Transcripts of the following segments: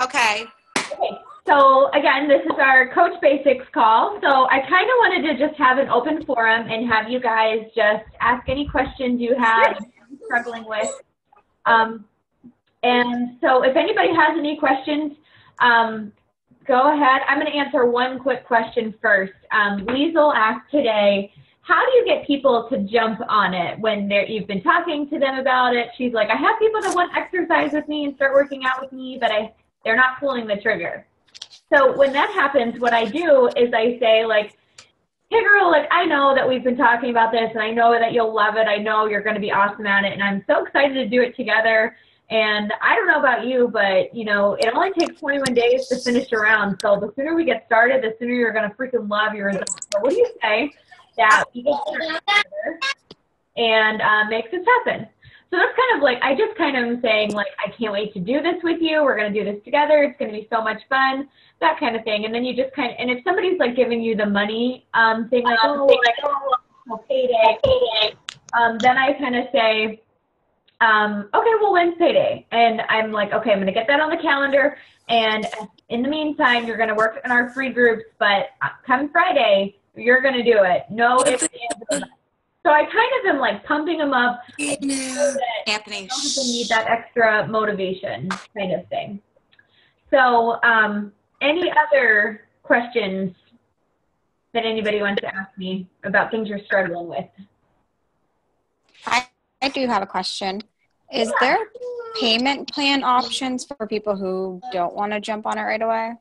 Okay. Okay. So again, this is our Coach Basics call. So I kind of wanted to just have an open forum and have you guys just ask any questions you have struggling with. Um, and so if anybody has any questions, um, go ahead. I'm going to answer one quick question first. Um, Liesel asked today, how do you get people to jump on it when they're, you've been talking to them about it? She's like, I have people that want to exercise with me and start working out with me, but I, they're not pulling the trigger. So when that happens, what I do is I say like, hey girl, like I know that we've been talking about this and I know that you'll love it. I know you're going to be awesome at it and I'm so excited to do it together. And I don't know about you, but you know, it only takes 21 days to finish around. So the sooner we get started, the sooner you're going to freaking love your results. So what do you say that we get and uh, makes this happen? So that's kind of like, I just kind of am saying like, I can't wait to do this with you. We're going to do this together. It's going to be so much fun, that kind of thing. And then you just kind of, and if somebody's like giving you the money um, thing, like, oh, like, oh, payday, payday, um, then I kind of say, um, okay, well, when's payday? And I'm like, okay, I'm going to get that on the calendar. And in the meantime, you're going to work in our free groups, but come Friday, you're going to do it. No ands, so I kind of am like pumping them up. Anthony, people need that extra motivation kind of thing. So, um, any other questions that anybody wants to ask me about things you're struggling with? I, I do have a question. Is there payment plan options for people who don't want to jump on it right away?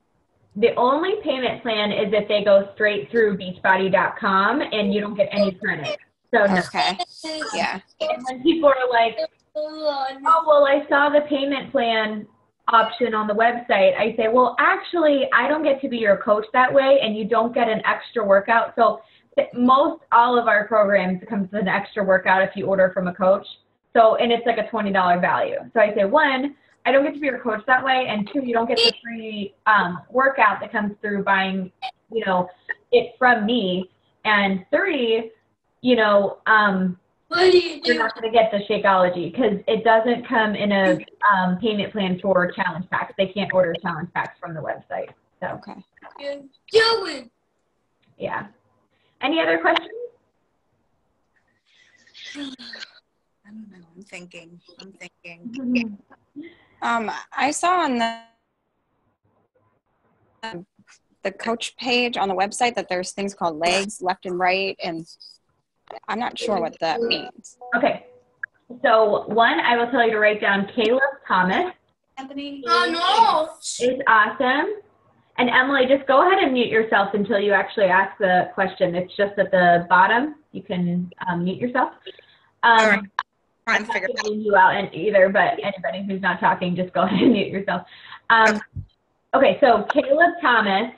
The only payment plan is if they go straight through beachbody.com and you don't get any credit. So no. Okay. Yeah. And when people are like, oh, well, I saw the payment plan option on the website, I say, well, actually, I don't get to be your coach that way, and you don't get an extra workout. So most all of our programs comes with an extra workout if you order from a coach. So, and it's like a $20 value. So I say, one, I don't get to be your coach that way, and two, you don't get the free um, workout that comes through buying, you know, it from me. And three, you know, um, you you're not going to get the Shakeology because it doesn't come in a um, payment plan for challenge packs. They can't order challenge packs from the website. So, Okay. You're doing? yeah. Any other questions? I don't know. I'm thinking. I'm thinking. Um, I saw on the the coach page on the website that there's things called legs left and right, and I'm not sure what that means. Okay. So, one, I will tell you to write down Caleb Thomas Anthony. Oh is awesome. And Emily, just go ahead and mute yourself until you actually ask the question. It's just at the bottom. You can um, mute yourself. Um, All right. Trying I'm to not figure giving you out and either, but anybody who's not talking, just go ahead and mute yourself. Um, okay, so Caleb Thomas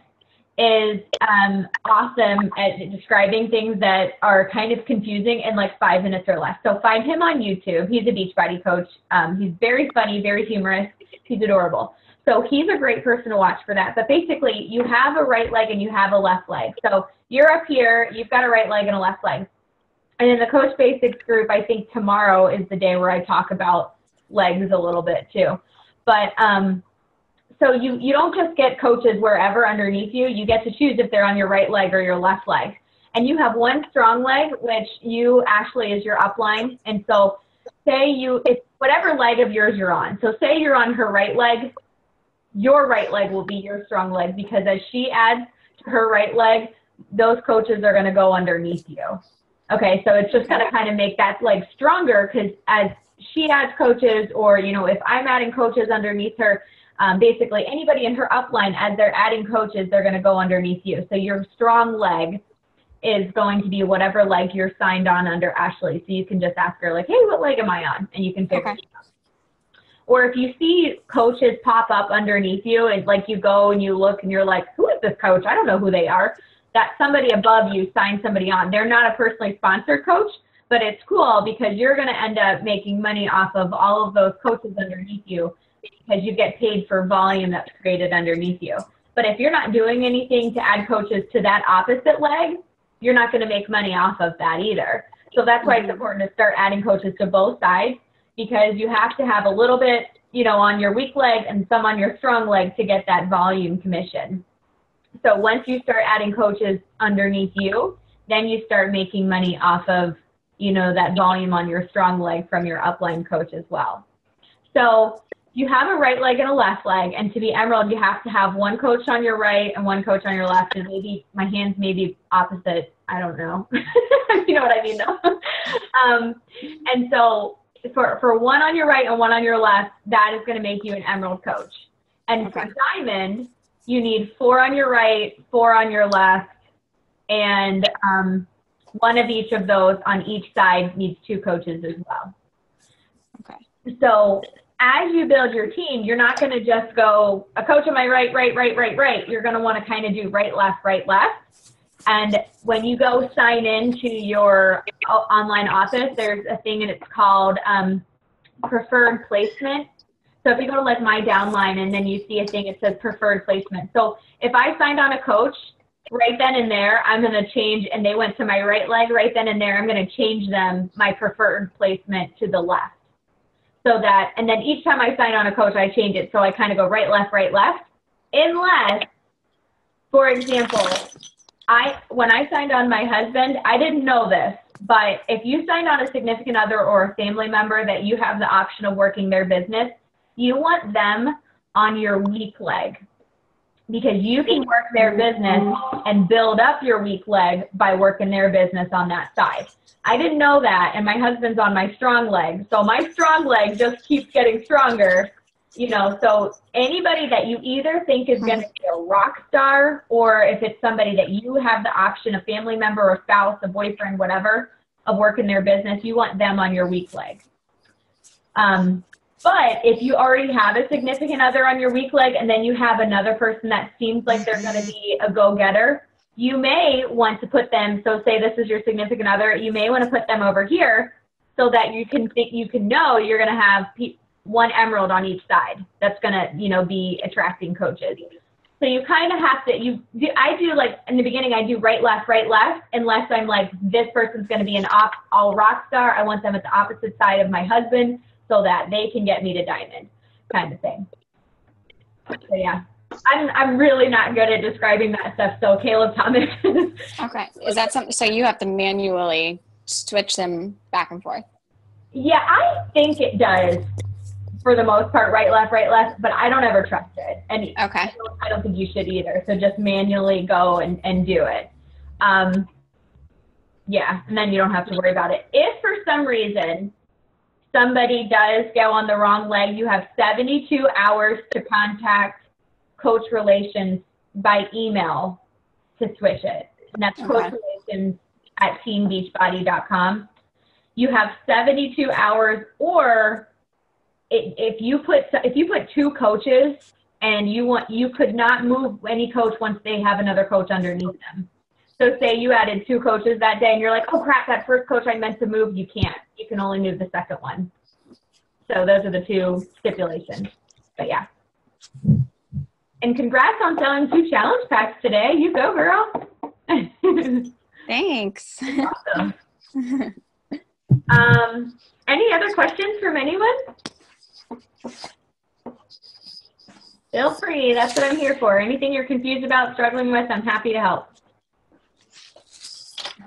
is um, awesome at describing things that are kind of confusing in like five minutes or less. So find him on YouTube. He's a Beachbody coach. Um, he's very funny, very humorous. He's adorable. So he's a great person to watch for that. But basically, you have a right leg and you have a left leg. So you're up here, you've got a right leg and a left leg. And in the Coach Basics group, I think tomorrow is the day where I talk about legs a little bit too. But um, so you, you don't just get coaches wherever underneath you. You get to choose if they're on your right leg or your left leg. And you have one strong leg, which you actually is your upline. And so say you, it's whatever leg of yours you're on. So say you're on her right leg, your right leg will be your strong leg because as she adds to her right leg, those coaches are going to go underneath you. Okay, so it's just going to kind of make that leg stronger because as she adds coaches, or you know, if I'm adding coaches underneath her, um, basically anybody in her upline, as they're adding coaches, they're going to go underneath you. So your strong leg is going to be whatever leg you're signed on under Ashley. So you can just ask her like, hey, what leg am I on? And you can figure Okay. it out. Or if you see coaches pop up underneath you and like you go and you look and you're like, who is this coach? I don't know who they are. That somebody above you signed somebody on. They're not a personally sponsored coach, but it's cool because you're going to end up making money off of all of those coaches underneath you because you get paid for volume that's created underneath you. But if you're not doing anything to add coaches to that opposite leg, you're not going to make money off of that either. So that's why it's mm-hmm. important to start adding coaches to both sides. because you have to have a little bit, you know, on your weak leg and some on your strong leg to get that volume commission. So once you start adding coaches underneath you, then you start making money off of, you know, that volume on your strong leg from your upline coach as well. So you have a right leg and a left leg, and to be emerald, you have to have one coach on your right and one coach on your left, and maybe my hands may be opposite. I don't know. you know what I mean, though. um, and so for for one on your right and one on your left, that is going to make you an emerald coach. And Okay. for diamond, you need four on your right, four on your left, and um, one of each of those on each side needs two coaches as well. Okay. So as you build your team, you're not going to just go a coach on my right, right, right, right, right. You're going to want to kind of do right, left, right, left. And when you go sign into your online office, there's a thing and it's called um, preferred placement. So if you go to like my downline and then you see a thing, it says preferred placement. So if I signed on a coach right then and there, I'm going to change, and they went to my right leg right then and there, I'm going to change them my preferred placement to the left. So that, and then each time I sign on a coach, I change it. So I kind of go right, left, right, left. Unless, for example, I when I signed on my husband, I didn't know this, but if you signed on a significant other or a family member that you have the option of working their business, you want them on your weak leg because you can work their business and build up your weak leg by working their business on that side. I didn't know that, and my husband's on my strong leg. So my strong leg just keeps getting stronger, you know. So anybody that you either think is going to be a rock star, or if it's somebody that you have the option, a family member or spouse, a boyfriend, whatever, of working their business, you want them on your weak leg. Um, but if you already have a significant other on your weak leg and then you have another person that seems like they're going to be a go getter, you may want to put them, so say this is your significant other, you may want to put them over here so that you can think, you can know you're going to have one emerald on each side that's going to, you know, be attracting coaches. So you kind of have to, you do, I do like in the beginning, I do right, left, right, left, unless I'm like, this person's going to be an op, all rock star. I want them at the opposite side of my husband so that they can get me to diamond kind of thing. So yeah, I'm, I'm really not good at describing that stuff. So Caleb Thomas. Okay. Is that something? So you have to manually switch them back and forth. yeah, I think it does for the most part, right, left, right, left, but I don't ever trust it. And Okay. I don't, I don't think you should either. So just manually go and, and do it. Um, yeah, and then you don't have to worry about it. If for some reason somebody does go on the wrong leg, you have 72 hours to contact Coach Relations by email to switch it. And that's Okay. Coach Relations at teambeachbody.com. You have 72 hours, or if you put if you put two coaches and you want you could not move any coach once they have another coach underneath them. So say you added two coaches that day and you're like, oh crap, that first coach I meant to move, you can't. You can only move the second one. So those are the two stipulations. But yeah. And congrats on selling two challenge packs today. You go, girl. Thanks. awesome. Um, any other questions from anyone? Feel free. That's what I'm here for. Anything you're confused about, struggling with, I'm happy to help.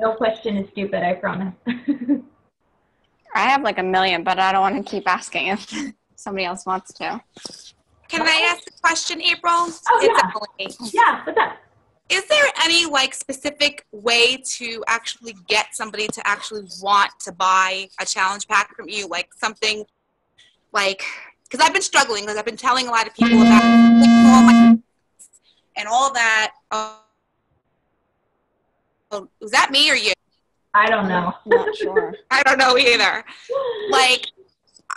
No question is stupid, I promise. I have like a million, but I don't want to keep asking if somebody else wants to. Can I ask a question, April? Oh, it's yeah. Emily. yeah, what's up? Is there any like specific way to actually get somebody to actually want to buy a challenge pack from you? Like something like because I've been struggling because I've been telling a lot of people about all my and all that. Oh, was that me or you? I don't know. Not sure. I don't know either. Like,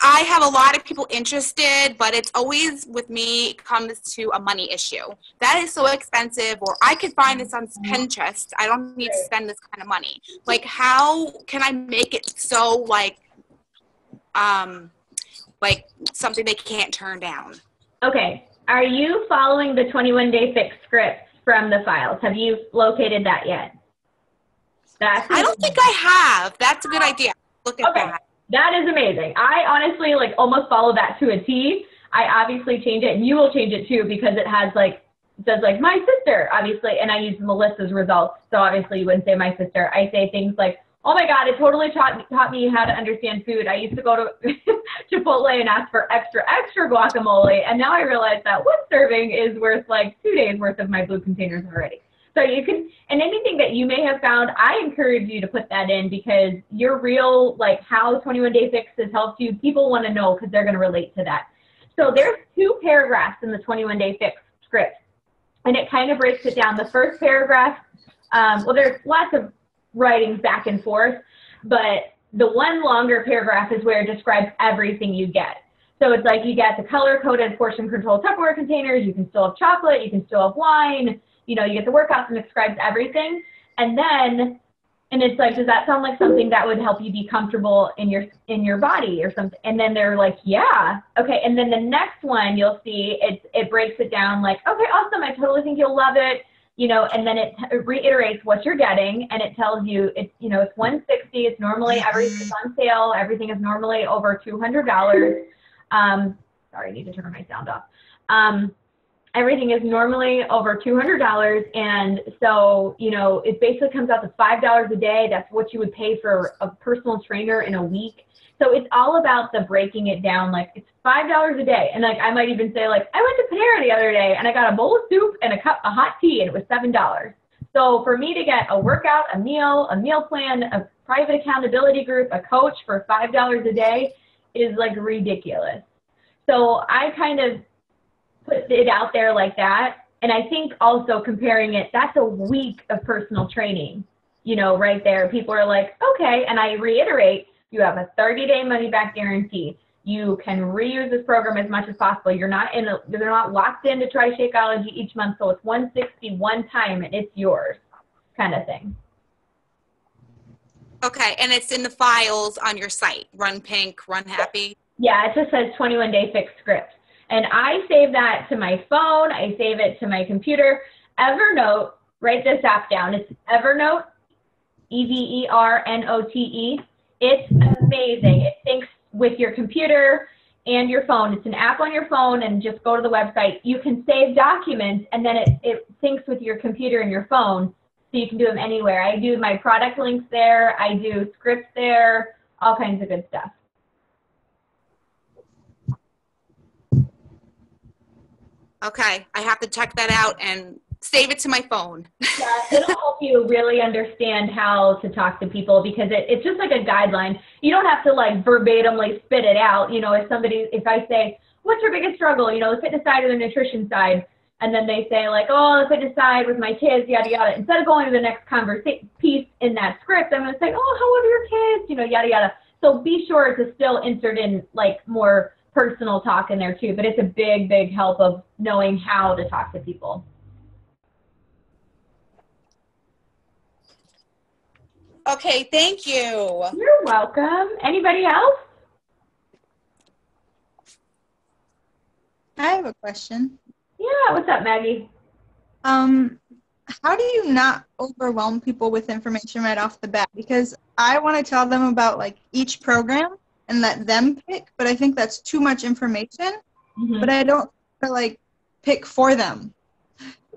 I have a lot of people interested, but it's always with me comes to a money issue. That is so expensive, or I could find this on Pinterest. I don't need to spend this kind of money. Like, how can I make it so like, um, like something they can't turn down? Okay. Are you following the 21 day fix script from the files? Have you located that yet? That's I don't think I have. That's a good idea. Look at Okay. that. That is amazing. I honestly like almost follow that to a T. I obviously change it, and you will change it too because it has like says like my sister, obviously, and I use Melissa's results. So obviously you wouldn't say my sister. I say things like, oh my God, it totally taught, taught me how to understand food. I used to go to Chipotle and ask for extra, extra guacamole, and now I realize that one serving is worth like two days worth of my blue containers already. So you can, and anything that you may have found, I encourage you to put that in because your real, like how 21 Day Fix has helped you, people want to know because they're going to relate to that. So there's two paragraphs in the 21 Day Fix script, and it kind of breaks it down. The first paragraph, um, well, there's lots of writing back and forth, but the one longer paragraph is where it describes everything you get. So it's like you get the color coded portion control Tupperware containers, you can still have chocolate, you can still have wine, you know, you get the workouts and it describes everything. And then, and it's like, does that sound like something that would help you be comfortable in your in your body or something? And then they're like, yeah, okay. And then the next one you'll see it it breaks it down like, okay, awesome, I totally think you'll love it. You know, and then it reiterates what you're getting, and it tells you it's you know it's 160. It's normally everything's on sale. Everything is normally over $200. Um, sorry, I need to turn my sound off. Um, everything is normally over $200 and so you know it basically comes out to $5 a day. That's what you would pay for a personal trainer in a week. So it's all about the breaking it down. Like it's $5 a day. And like i might even say like i went to panera the other day and i got a bowl of soup and a cup of hot tea and it was $7 so for me to get a workout a meal a meal plan a private accountability group a coach for $5 a day is like ridiculous. So i kind of put it out there like that. And I think also comparing it, that's a week of personal training, you know, right there. People are like, okay. And I reiterate, you have a 30 day money back guarantee. You can reuse this program as much as possible. You're not in a, you're not locked in to try Shakeology each month. So it's 160 one time and it's yours kind of thing. Okay. And it's in the files on your site, Run Pink, Run Happy. Yeah. It just says 21 day fixed script. And I save that to my phone, I save it to my computer. Evernote, write this app down. It's Evernote, E V E R N O T E. It's amazing. It syncs with your computer and your phone. It's an app on your phone, and just go to the website. You can save documents, and then it, it syncs with your computer and your phone, so you can do them anywhere. I do my product links there, I do scripts there, all kinds of good stuff. Okay, I have to check that out and save it to my phone. yeah, it'll help you really understand how to talk to people because it, it's just like a guideline. You don't have to like verbatimly spit it out. You know, if somebody, if I say, what's your biggest struggle? You know, the fitness side or the nutrition side? And then they say like, oh, the fitness side with my kids, yada, yada. Instead of going to the next conversation piece in that script, I'm going to say, oh, how old are your kids? You know, yada, yada. So be sure to still insert in like more personal talk in there too, but it's a big, big help of knowing how to talk to people. Okay, thank you. You're welcome. Anybody else? I have a question. Yeah, what's up, Maggie? Um, how do you not overwhelm people with information right off the bat? Because I want to tell them about like each program, and let them pick, but I think that's too much information. Mm-hmm. But I don't like pick for them.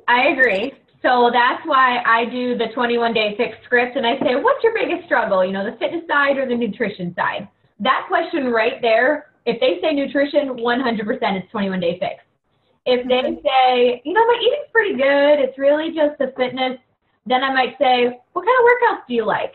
I agree. So that's why I do the 21 day fix script and I say, what's your biggest struggle? You know, the fitness side or the nutrition side? That question right there, if they say nutrition, 100% it's 21 day fix. If they mm-hmm. say, you know, my eating's pretty good, it's really just the fitness, then I might say, what kind of workouts do you like?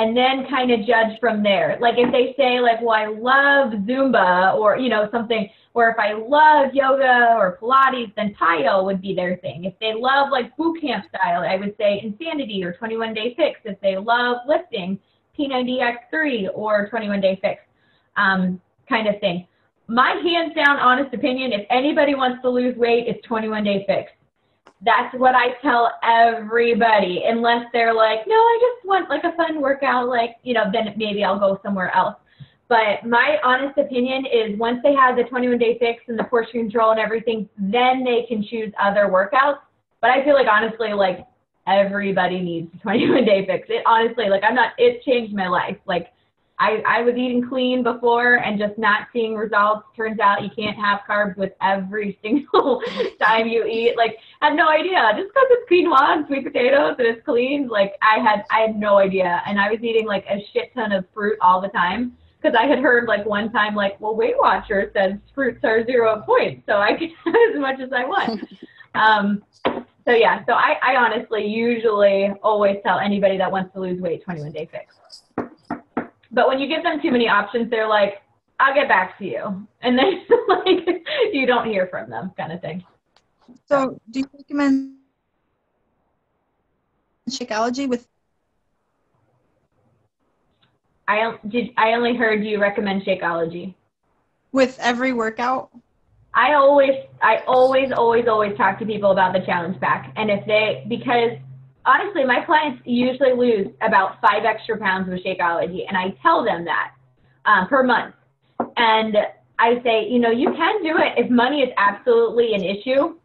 And then kind of judge from there. Like if they say like, well, I love Zumba or, you know, something, or if I love yoga or Pilates, then PiYo would be their thing. If they love like boot camp style, I would say Insanity or 21 Day Fix. If they love lifting, P90X3 or 21 Day Fix um, kind of thing. My hands down honest opinion, if anybody wants to lose weight, it's 21 Day Fix that's what I tell everybody, unless they're like, no, I just want like a fun workout, like, you know, then maybe I'll go somewhere else. But my honest opinion is once they have the 21 day fix and the portion control and everything, then they can choose other workouts. But I feel like honestly, like everybody needs the 21 day fix. It honestly, like I'm not, it changed my life. Like I, I was eating clean before and just not seeing results. Turns out you can't have carbs with every single time you eat. Like, I had no idea. Just because it's quinoa and sweet potatoes and it's clean, like I had I had no idea. And I was eating like a shit ton of fruit all the time because I had heard like one time like, well, Weight Watcher says fruits are zero points, so I can have as much as I want. um, so yeah, so I, I honestly usually always tell anybody that wants to lose weight 21 day fix. But when you give them too many options, they're like, I'll get back to you. And then like you don't hear from them kind of thing. So, do you recommend Shakeology with? I did I only heard you recommend Shakeology. With every workout? I always, I always, always, always talk to people about the challenge pack. And if they, because honestly, my clients usually lose about five extra pounds with Shakeology, and I tell them that um, per month. And I say, you know, you can do it if money is absolutely an issue.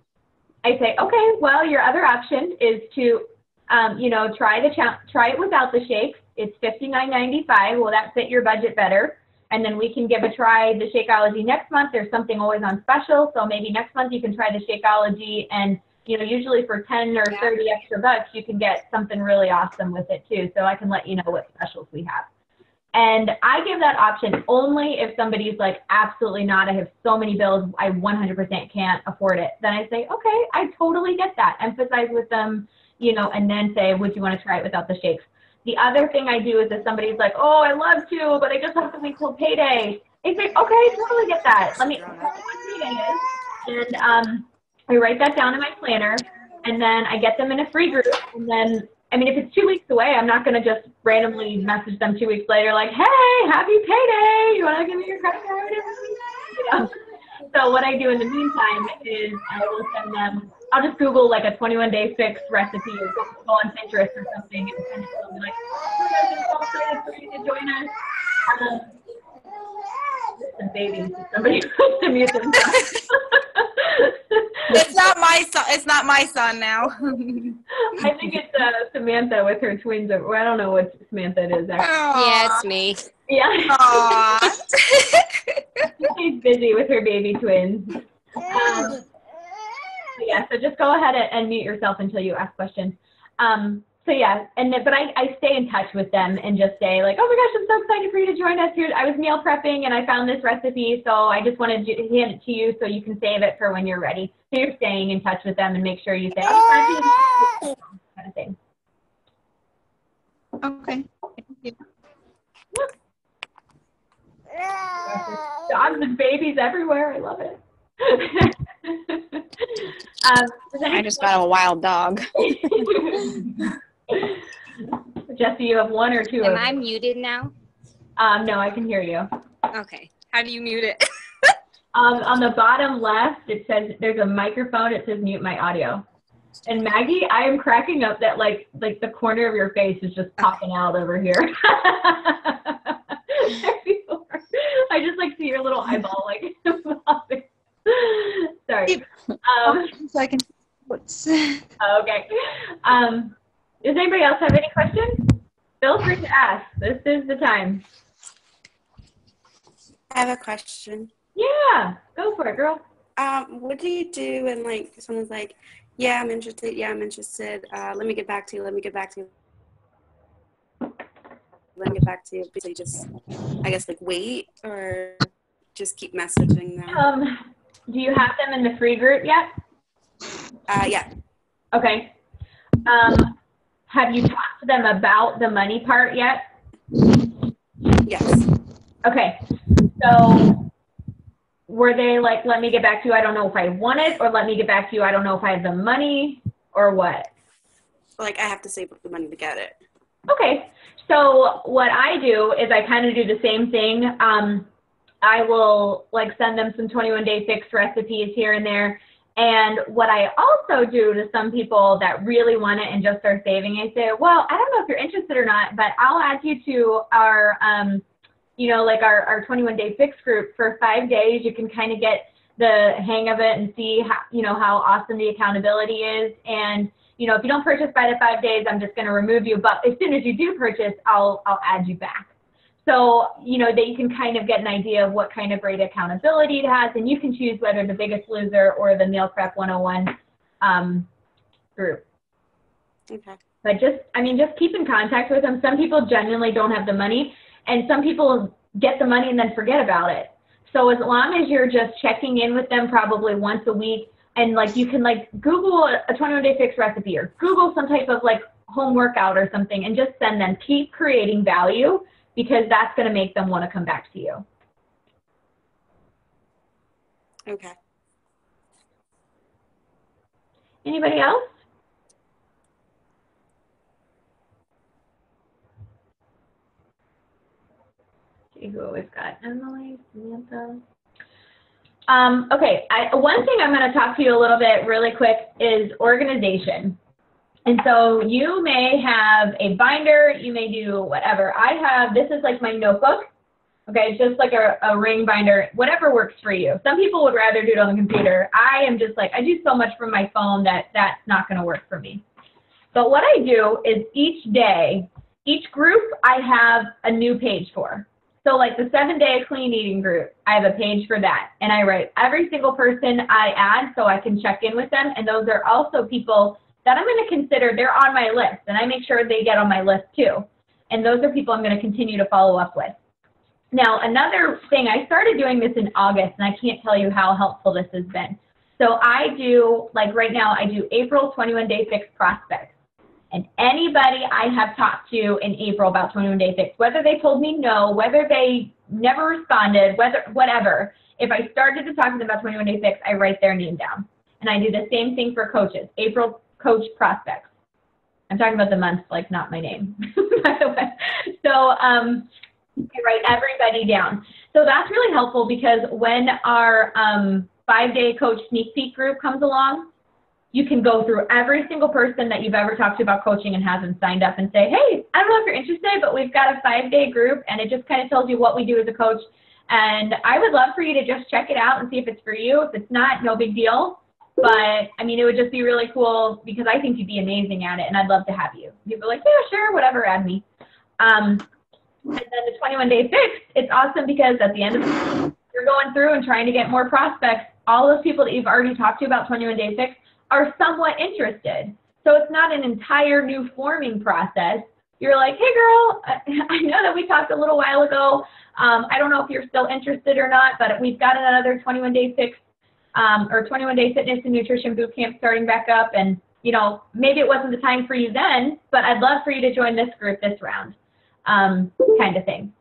I say, okay, well, your other option is to, um, you know, try the cha- try it without the shakes. It's fifty nine ninety five. Will that fit your budget better? And then we can give a try the Shakeology next month. There's something always on special, so maybe next month you can try the Shakeology and you know, usually for 10 or 30 extra bucks, you can get something really awesome with it too. So I can let you know what specials we have. And I give that option only if somebody's like, absolutely not. I have so many bills. I 100% can't afford it. Then I say, okay, I totally get that. Emphasize with them, you know, and then say, would you want to try it without the shakes? The other thing I do is if somebody's like, oh, I love to, but I just have to wait till payday. I say, okay, totally get that. Let me, tell me what payday is. And, um, I write that down in my planner, and then I get them in a free group. And then, I mean, if it's two weeks away, I'm not going to just randomly message them two weeks later, like, "Hey, happy payday! You want to give me your credit card?" You know. So what I do in the meantime is I will send them. I'll just Google like a 21 day fix recipe or go on Pinterest or something and send it to them. Like, "You guys are for you to join us." Um, some babies. Somebody wants to mute themselves. It's not my son. It's not my son now. I think it's uh, Samantha with her twins. Or I don't know what Samantha it is. Actually. Yeah, it's me. Yeah, she's busy with her baby twins. Um, yeah, so just go ahead and, and mute yourself until you ask questions. Um, so yeah, and but I, I stay in touch with them and just say like, oh my gosh, I'm so excited for you to join us here. I was meal prepping and I found this recipe, so I just wanted to hand it to you so you can save it for when you're ready. So you're staying in touch with them and make sure you say, oh, glad you kind of thing. Okay. Thank you. Dogs and babies everywhere. I love it. um, I just got a wild dog. Jesse, you have one or two. Am I them. muted now? Um, no, I can hear you. Okay. How do you mute it? Um, on the bottom left, it says there's a microphone. It says mute my audio. And Maggie, I am cracking up that like like the corner of your face is just popping out over here. I just like see your little eyeball like popping. Sorry. Um, So I can. What's okay. Um, does anybody else have any questions? Feel free to ask. This is the time. I have a question. Yeah, go for it, girl. Um, what do you do when like someone's like, "Yeah, I'm interested. Yeah, I'm interested. Uh, let me get back to you. Let me get back to you. Let me get back to you." You just, I guess, like wait or just keep messaging them. Um, do you have them in the free group yet? Uh, yeah. Okay. Um, have you talked to them about the money part yet? Yes. Okay. So were they like, let me get back to you, I don't know if I want it, or let me get back to you, I don't know if I have the money, or what? Like I have to save up the money to get it. Okay. So what I do is I kind of do the same thing. Um, I will like send them some 21 day fix recipes here and there. And what I also do to some people that really want it and just are saving, I say, well, I don't know if you're interested or not, but I'll add you to our, um, you know, like our, our 21 day fix group for five days. You can kind of get the hang of it and see how, you know, how awesome the accountability is. And, you know, if you don't purchase by the five days, I'm just going to remove you. But as soon as you do purchase, I'll, I'll add you back. So, you know, that you can kind of get an idea of what kind of rate accountability it has, and you can choose whether the biggest loser or the meal prep 101 um, group. Okay. But just, I mean, just keep in contact with them. Some people genuinely don't have the money, and some people get the money and then forget about it. So as long as you're just checking in with them probably once a week, and like you can like Google a 21 day fix recipe or Google some type of like home workout or something, and just send them. Keep creating value because that's going to make them want to come back to you. Okay. Anybody else? See who we've got. Emily, Samantha. Um, okay, I, one thing I'm going to talk to you a little bit really quick is organization. And so you may have a binder, you may do whatever. I have, this is like my notebook. Okay, it's just like a, a ring binder, whatever works for you. Some people would rather do it on the computer. I am just like, I do so much from my phone that that's not going to work for me. But what I do is each day, each group I have a new page for. So like the seven day clean eating group, I have a page for that. And I write every single person I add so I can check in with them. And those are also people that I'm going to consider they're on my list and I make sure they get on my list too. And those are people I'm going to continue to follow up with. Now, another thing, I started doing this in August and I can't tell you how helpful this has been. So I do, like right now, I do April 21 day fix prospects. And anybody I have talked to in April about 21 Day Fix, whether they told me no, whether they never responded, whether whatever, if I started to talk to them about 21 Day Fix, I write their name down. And I do the same thing for coaches. April coach prospects. I'm talking about the month, like not my name, by the way. So um, I write everybody down. So that's really helpful because when our um, five-day coach sneak peek group comes along, you can go through every single person that you've ever talked to about coaching and hasn't signed up and say, hey, I don't know if you're interested, but we've got a five day group and it just kind of tells you what we do as a coach. And I would love for you to just check it out and see if it's for you. If it's not, no big deal. But I mean, it would just be really cool because I think you'd be amazing at it and I'd love to have you. You'd be like, yeah, sure, whatever, add me. Um, and then the 21 day fix, it's awesome because at the end of the you're going through and trying to get more prospects. All those people that you've already talked to about 21 day fix are somewhat interested. So it's not an entire new forming process. You're like, hey girl, I know that we talked a little while ago. Um, I don't know if you're still interested or not, but we've got another 21 day fix um, or 21 day fitness and nutrition boot camp starting back up. And, you know, maybe it wasn't the time for you then, but I'd love for you to join this group this round, um, kind of thing.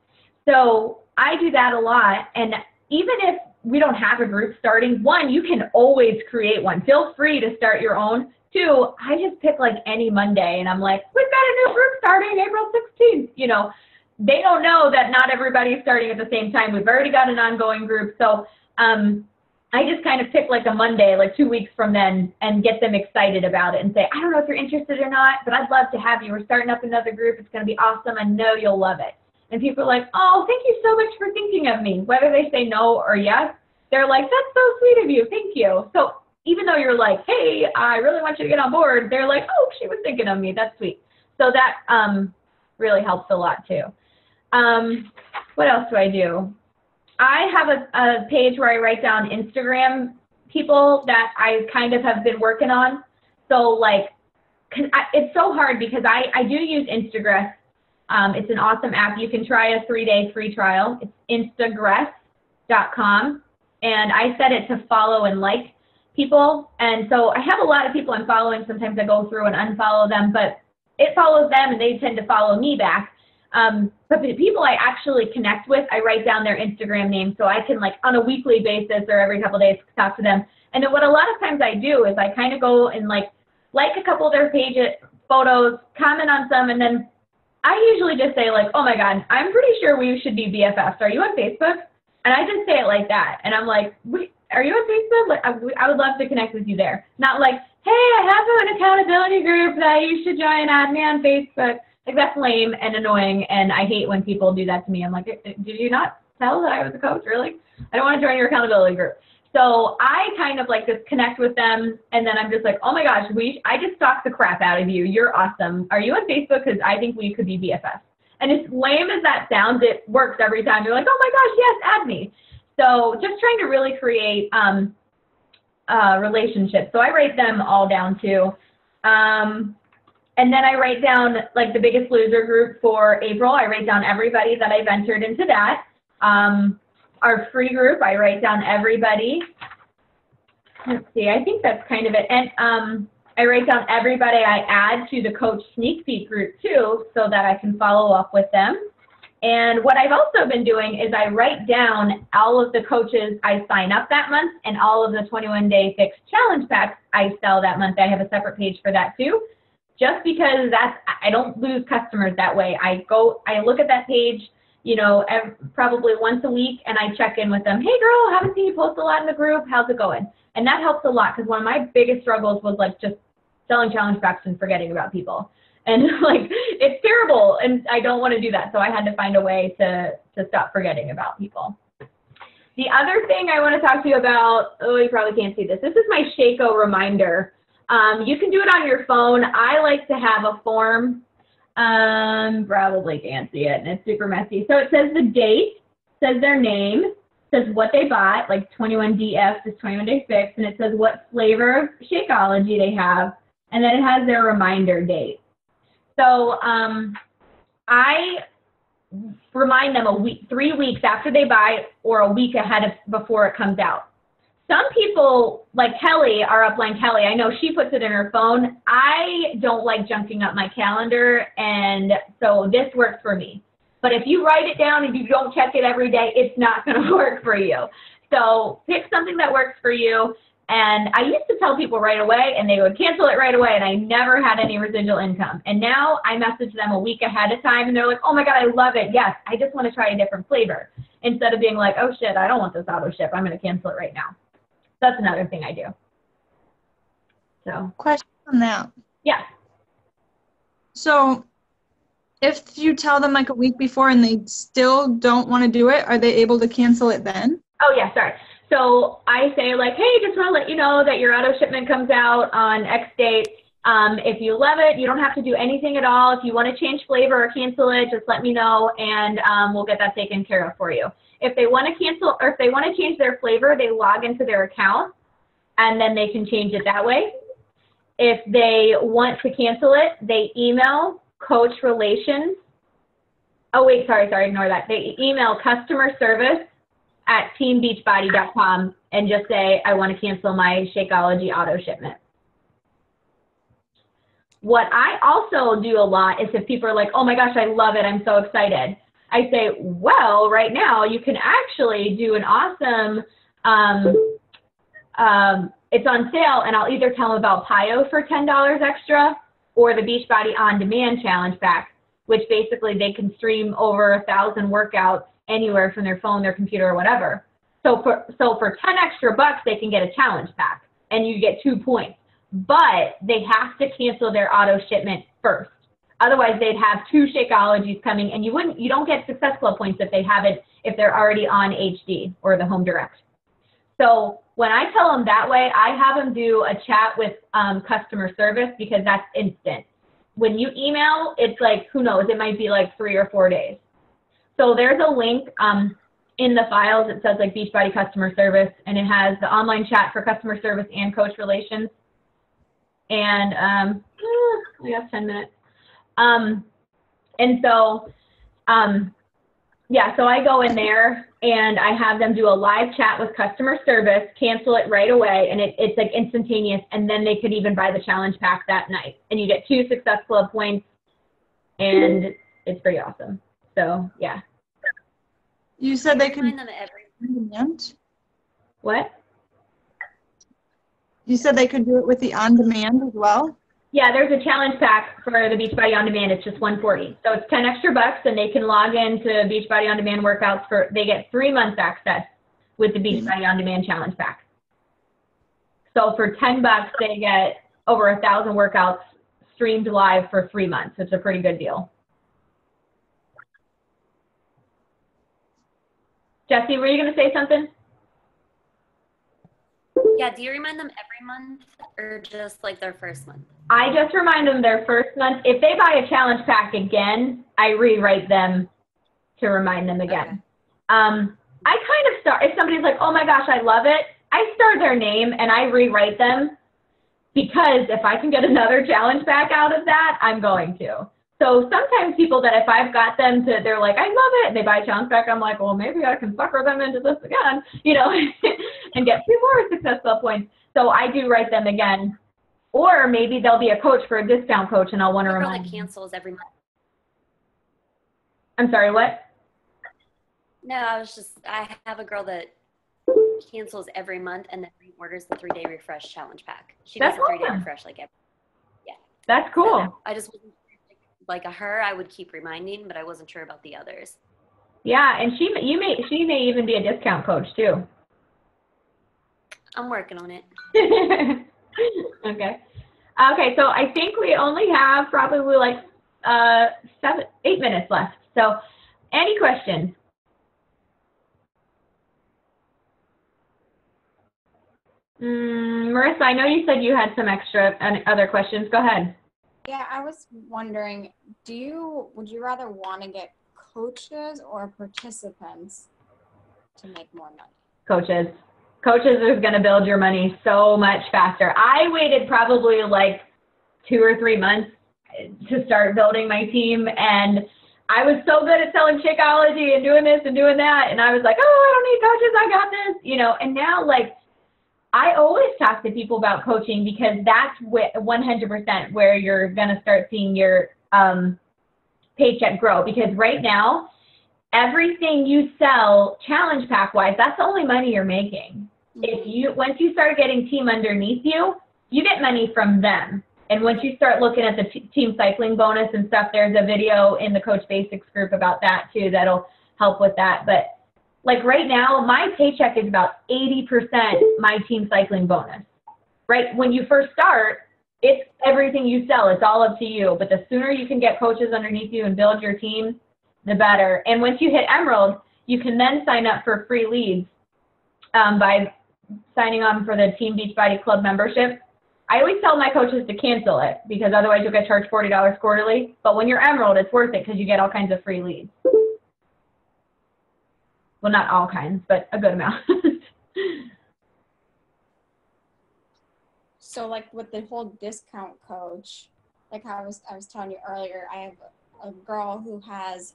So I do that a lot. And even if we don't have a group starting, one, you can always create one. Feel free to start your own. Two, I just pick like any Monday and I'm like, we've got a new group starting April 16th. You know, they don't know that not everybody's starting at the same time. We've already got an ongoing group. So um, I just kind of pick like a Monday, like two weeks from then, and get them excited about it and say, I don't know if you're interested or not, but I'd love to have you. We're starting up another group. It's going to be awesome. I know you'll love it. And people are like, oh, thank you so much for thinking of me. Whether they say no or yes, they're like, that's so sweet of you. Thank you. So even though you're like, hey, I really want you to get on board, they're like, oh, she was thinking of me. That's sweet. So that um, really helps a lot too. Um, what else do I do? I have a, a page where I write down Instagram people that I kind of have been working on. So like, I, it's so hard because I, I do use Instagram. Um, it's an awesome app. You can try a three-day free trial. It's instagress.com. And I set it to follow and like people. And so I have a lot of people I'm following. Sometimes I go through and unfollow them, but it follows them and they tend to follow me back. Um, but the people I actually connect with, I write down their Instagram name so I can like on a weekly basis or every couple days talk to them. And then what a lot of times I do is I kind of go and like like a couple of their page photos, comment on some, and then I usually just say like, oh my god, I'm pretty sure we should be BFFs. Are you on Facebook? And I just say it like that. And I'm like, are you on Facebook? Like, I, I would love to connect with you there. Not like, hey, I have an accountability group that you should join. Add me on Facebook. Like that's lame and annoying, and I hate when people do that to me. I'm like, did you not tell that I was a coach? Really? I don't want to join your accountability group. So I kind of like just connect with them, and then I'm just like, oh my gosh, we I just stalked the crap out of you. You're awesome. Are you on Facebook? Because I think we could be BFFs. And as lame as that sounds, it works every time. You're like, oh my gosh, yes, add me. So just trying to really create um, uh, relationships. So I write them all down too. Um, and then I write down like the biggest loser group for April. I write down everybody that I've entered into that. Um, our free group, I write down everybody. Let's see, I think that's kind of it. And um, I write down everybody I add to the coach sneak peek group too, so that I can follow up with them. And what I've also been doing is I write down all of the coaches I sign up that month and all of the 21 day fixed challenge packs I sell that month. I have a separate page for that too. Just because that's, I don't lose customers that way. I go, I look at that page, you know, every, probably once a week and I check in with them. Hey girl, haven't seen you post a lot in the group. How's it going? And that helps a lot because one of my biggest struggles was like just selling challenge packs and forgetting about people. And like it's terrible and I don't want to do that. So I had to find a way to to stop forgetting about people. The other thing I want to talk to you about, oh, you probably can't see this. This is my Shako reminder. Um, you can do it on your phone. I like to have a form. Um, probably can't see it, and it's super messy. So it says the date, says their name, says what they bought, like 21DF is 21 Day Fix, and it says what flavor of Shakeology they have, and then it has their reminder date. So um, I remind them a week, three weeks after they buy, or a week ahead of before it comes out. Some people, like Kelly, our upline Kelly, I know she puts it in her phone. I don't like junking up my calendar, and so this works for me. But if you write it down and you don't check it every day, it's not going to work for you. So pick something that works for you. And I used to tell people right away, and they would cancel it right away, and I never had any residual income. And now I message them a week ahead of time, and they're like, oh my God, I love it. Yes, I just want to try a different flavor. Instead of being like, oh shit, I don't want this auto ship. I'm going to cancel it right now. That's another thing I do. So, Question on that. yeah. So if you tell them like a week before and they still don't want to do it, are they able to cancel it then? Oh, yeah, sorry. So I say like, hey, just want to let you know that your auto shipment comes out on X date. Um, if you love it, you don't have to do anything at all. If you want to change flavor or cancel it, just let me know and um, we'll get that taken care of for you. If they want to cancel or if they want to change their flavor, they log into their account and then they can change it that way. If they want to cancel it, they email coach relations. Oh, wait, sorry, sorry, ignore that. They email customer service at teambeachbody.com and just say, I want to cancel my Shakeology auto shipment. What I also do a lot is if people are like, oh my gosh, I love it, I'm so excited. I say, well, right now you can actually do an awesome, um, um, it's on sale, and I'll either tell them about PiYo for $10 extra or the Beachbody On Demand Challenge Pack, which basically they can stream over a thousand workouts anywhere from their phone, their computer, or whatever. So for so for 10 extra bucks, they can get a challenge pack, and you get two points. But they have to cancel their auto shipment first. Otherwise, they'd have two Shakeologies coming, and you wouldn't you don't get Success Club points if they haven't if they're already on HD or the Home Direct. So when I tell them that way, I have them do a chat with um, customer service because that's instant. When you email, it's like who knows? It might be like three or four days. So there's a link um, in the files. It says like Beachbody customer service, and it has the online chat for customer service and coach relations. And um, I got 10 minutes. Um, and so, um, yeah, so I go in there and I have them do a live chat with customer service, cancel it right away, and it, it's like instantaneous. And then they could even buy the challenge pack that night, and you get two Success Club points, and it's pretty awesome. So yeah. You said they could Find them every. demand. What? You said they could do it with the on demand as well. Yeah, there's a challenge pack for the Beachbody On Demand. It's just 140. So it's 10 extra bucks, and they can log into Beachbody On Demand workouts for. They get three months access with the Beachbody On Demand challenge pack. So for 10 bucks, they get over a thousand workouts streamed live for three months. It's a pretty good deal. Jesse, were you going to say something? Yeah, do you remind them every month or just like their first month? I just remind them their first month. If they buy a challenge pack again, I rewrite them to remind them again. Okay. Um, I kind of start, if somebody's like, oh my gosh, I love it, I start their name and I rewrite them because if I can get another challenge pack out of that, I'm going to. So sometimes people that if I've got them to, they're like, I love it, and they buy a challenge pack, I'm like, well, maybe I can sucker them into this again, you know, and get two more successful points. So I do write them again. Or maybe they'll be a coach for a discount coach, and I'll want to girl remind that them. cancels every month. I'm sorry, what? No, I was just, I have a girl that cancels every month and then reorders the three day refresh challenge pack. She That's does a three day refresh like every yeah. That's cool. I just wasn't like a her, I would keep reminding, but I wasn't sure about the others. Yeah, and she you may she may even be a discount coach too. I'm working on it. okay. Okay, so I think we only have probably like uh seven eight minutes left. So any questions? Mm, Marissa, I know you said you had some extra and other questions. Go ahead. Yeah, I was wondering, do you would you rather want to get coaches or participants to make more money? coaches. Coaches is going to build your money so much faster. I waited probably like two or three months to start building my team, and I was so good at selling Shakeology and doing this and doing that, and I was like, oh, I don't need coaches, I got this, you know. And now, like, I always talk to people about coaching because that's 100% where you're going to start seeing your um, paycheck grow. Because right now, everything you sell challenge pack wise, that's the only money you're making. If you once you start getting team underneath you, you get money from them. And once you start looking at the team cycling bonus and stuff, there's a video in the Coach Basics group about that too that'll help with that. But like right now, my paycheck is about 80% my team cycling bonus. Right? When you first start, it's everything you sell. It's all up to you. But the sooner you can get coaches underneath you and build your team, the better. And once you hit Emerald, you can then sign up for free leads um, by signing on for the Team Beachbody Club membership. I always tell my coaches to cancel it because otherwise you'll get charged $40 quarterly. But when you're Emerald, it's worth it because you get all kinds of free leads. Well, not all kinds, but a good amount. So like with the whole discount coach, like I was I was telling you earlier, I have a girl who has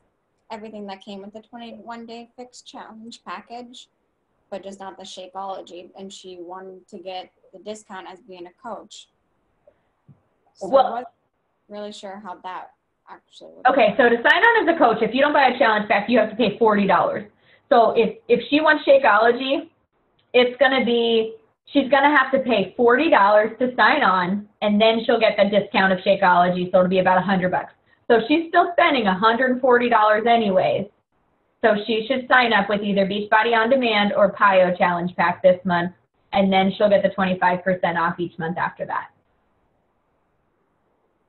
everything that came with the 21 day fixed challenge package, but just not the Shakeology, and she wanted to get the discount as being a coach. So Well- I wasn't really sure how that actually Okay, so to sign on as a coach, if you don't buy a challenge pack, you have to pay forty dollars. So if if she wants Shakeology, it's gonna be she's gonna have to pay forty dollars to sign on, and then she'll get the discount of Shakeology, so it'll be about a hundred bucks. So she's still spending hundred and forty dollars anyways. So she should sign up with either Beachbody On Demand or PiYo Challenge Pack this month, and then she'll get the twenty-five percent off each month after that.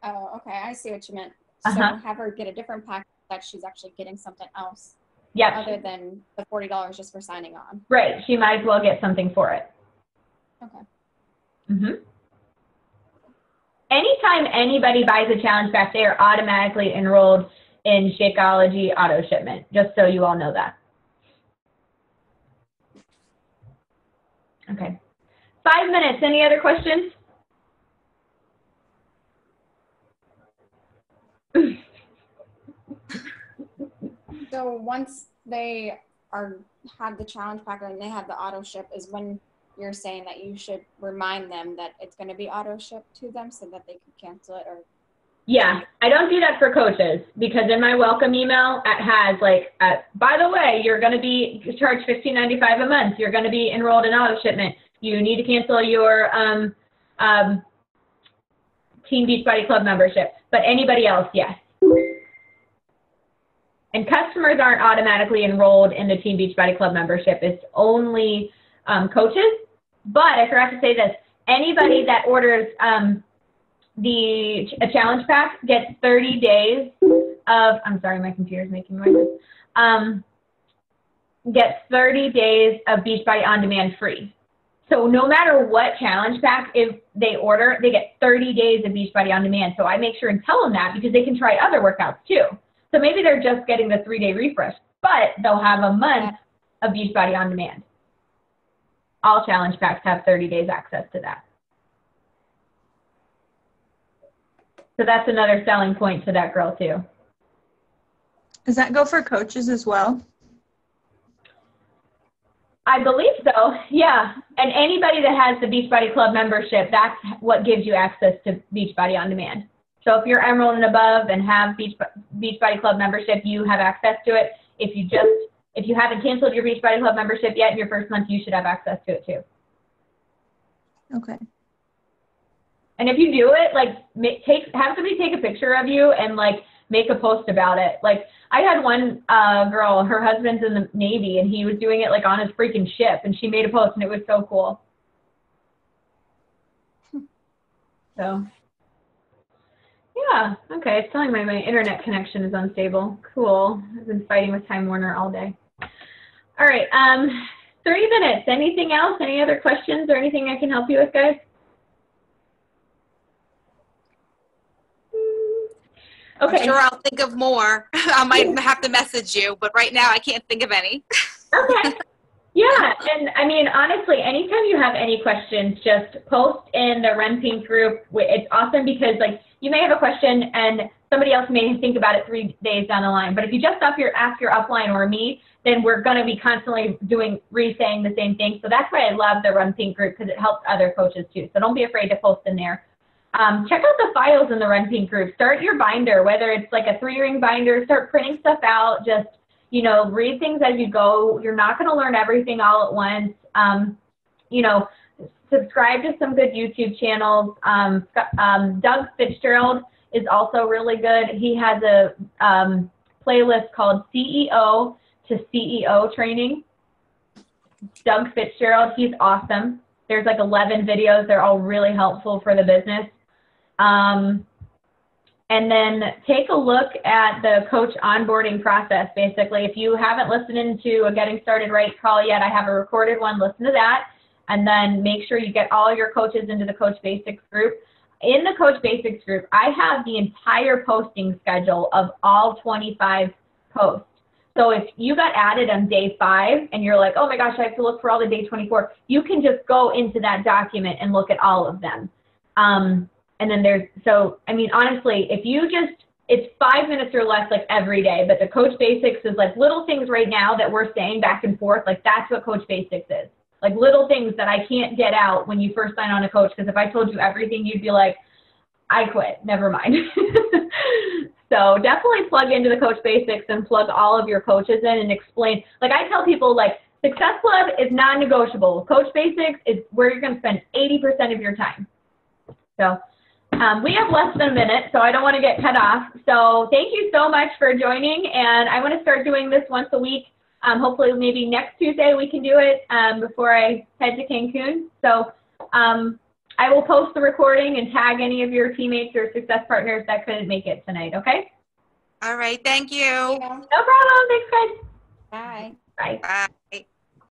Oh, okay. I see what you meant. Uh-huh. So have her get a different pack that she's actually getting something else Yep. other than the forty dollars just for signing on. Right. She might as well get something for it. Okay. hmm Anytime anybody buys a challenge pack, they are automatically enrolled in Shakeology auto shipment, just so you all know that. Okay. Five minutes. Any other questions? So once they are have the challenge pack and they have the auto ship is when you're saying that you should remind them that it's going to be auto shipped to them so that they can cancel it or Yeah, I don't do that for coaches because in my welcome email it has like, uh, by the way, you're going to be charged fifteen ninety five a month. You're going to be enrolled in auto shipment. You need to cancel your um, um, Team Beachbody Club membership. But anybody else, yes. And customers aren't automatically enrolled in the Team Beachbody Club membership. It's only um, coaches. But I forgot to say this: anybody that orders um, the a challenge pack gets 30 days of I'm sorry, my computer's making noises. Um, gets 30 days of Beachbody on demand free. So no matter what challenge pack, if they order, they get 30 days of Beachbody on demand. So I make sure and tell them that because they can try other workouts too. So maybe they're just getting the three day refresh, but they'll have a month of Beachbody on demand. All challenge packs have 30 days access to that. So that's another selling point to that girl too. Does that go for coaches as well? I believe so. Yeah. And anybody that has the Beachbody Club membership, that's what gives you access to Beachbody on demand. So if you're Emerald and above and have Beach Beachbody Club membership, you have access to it. If you just if you haven't canceled your Beachbody Club membership yet in your first month, you should have access to it too. Okay. And if you do it, like make, take have somebody take a picture of you and like make a post about it. Like I had one uh, girl, her husband's in the Navy, and he was doing it like on his freaking ship, and she made a post, and it was so cool. So, yeah, okay. It's telling me my internet connection is unstable. Cool. I've been fighting with Time Warner all day. All right. Um, three minutes. Anything else? Any other questions or anything I can help you with, guys? Okay. I'm sure I'll think of more. I might have to message you, but right now I can't think of any. okay. Yeah, and I mean, honestly, anytime you have any questions, just post in the Run Pink group. It's awesome because, like, you may have a question and somebody else may think about it three days down the line. But if you just up your, ask your upline or me, then we're going to be constantly doing, re-saying the same thing. So that's why I love the Run Pink group because it helps other coaches too. So don't be afraid to post in there. Um, check out the files in the Run Pink group. Start your binder, whether it's like a three-ring binder. Start printing stuff out. Just you know, read things as you go. You're not going to learn everything all at once. Um, you know, subscribe to some good YouTube channels. Um, um, Doug Fitzgerald is also really good. He has a um, playlist called CEO to CEO training. Doug Fitzgerald, he's awesome. There's like 11 videos. They're all really helpful for the business. Um, and then take a look at the coach onboarding process. Basically, if you haven't listened to a Getting Started Right call yet, I have a recorded one. Listen to that. And then make sure you get all your coaches into the Coach Basics group. In the Coach Basics group, I have the entire posting schedule of all 25 posts. So if you got added on day five and you're like, oh my gosh, I have to look for all the day 24, you can just go into that document and look at all of them. Um, and then there's, so, I mean, honestly, if you just, it's five minutes or less like every day, but the Coach Basics is like little things right now that we're saying back and forth. Like that's what Coach Basics is. Like little things that I can't get out when you first sign on a coach. Because if I told you everything, you'd be like, I quit. Never mind. so definitely plug into the Coach Basics and plug all of your coaches in and explain. Like I tell people, like Success Club is non-negotiable. Coach Basics is where you're going to spend 80% of your time. So um, we have less than a minute, so I don't want to get cut off. So thank you so much for joining, and I want to start doing this once a week. Um, hopefully, maybe next Tuesday we can do it um, before I head to Cancun. So um, I will post the recording and tag any of your teammates or success partners that couldn't make it tonight. Okay? All right. Thank you. No problem. Thanks, guys. Bye. Bye. Bye.